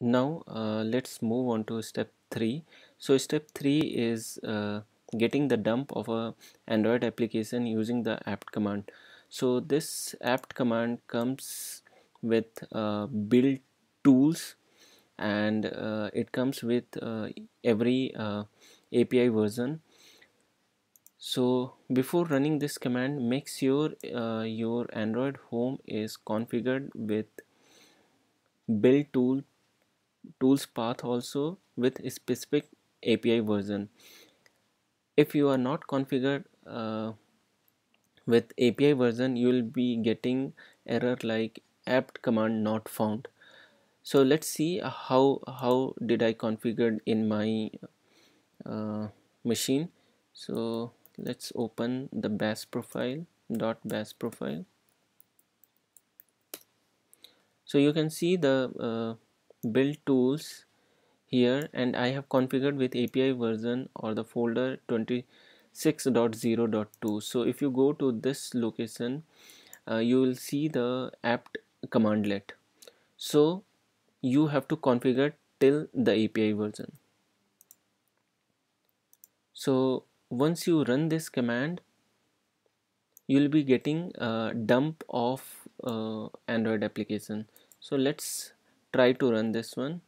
now uh, let's move on to step 3 so step 3 is uh, getting the dump of a android application using the aapt command. So this aapt command comes with uh, build tools and uh, it comes with uh, every uh, API version. So before running this command make sure your Android home is configured with build tool tools path also with specific API version. If you are not configured uh, with API version you will be getting error like aapt command not found. So let's see how how did I configure in my uh, machine. So let's open the bash profile dot bash profile. So you can see the uh, build tools here and I have configured with API version or the folder 26.0.2 so if you go to this location uh, you will see the aapt commandlet so you have to configure till the API version. So once you run this command you will be getting a dump of uh, Android application. So let's try to run this one.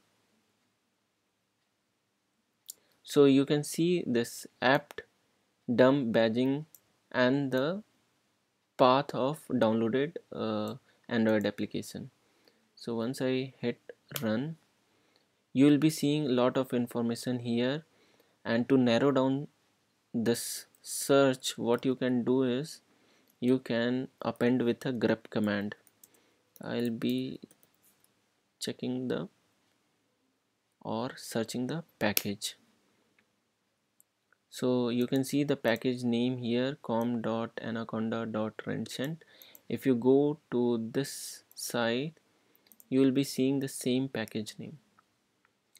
So you can see this aapt dump badging and the path of downloaded uh, Android application. So once I hit run you will be seeing a lot of information here. And to narrow down this search what you can do is you can append with a grep command. I'll be checking the or searching the package. So you can see the package name here com.anaconda.rencent if you go to this site you will be seeing the same package name.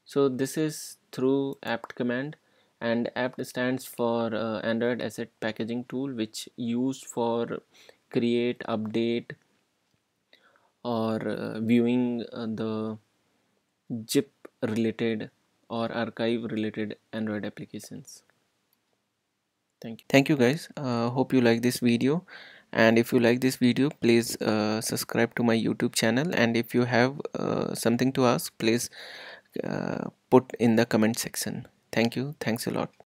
So this is through aapt command and aapt stands for uh, android asset packaging tool which used for create update or uh, viewing uh, the zip related or archive related android applications. Thank you. Thank you guys. Uh, hope you like this video. And if you like this video please uh, subscribe to my youtube channel. And if you have uh, something to ask please uh, put in the comment section. Thank you. Thanks a lot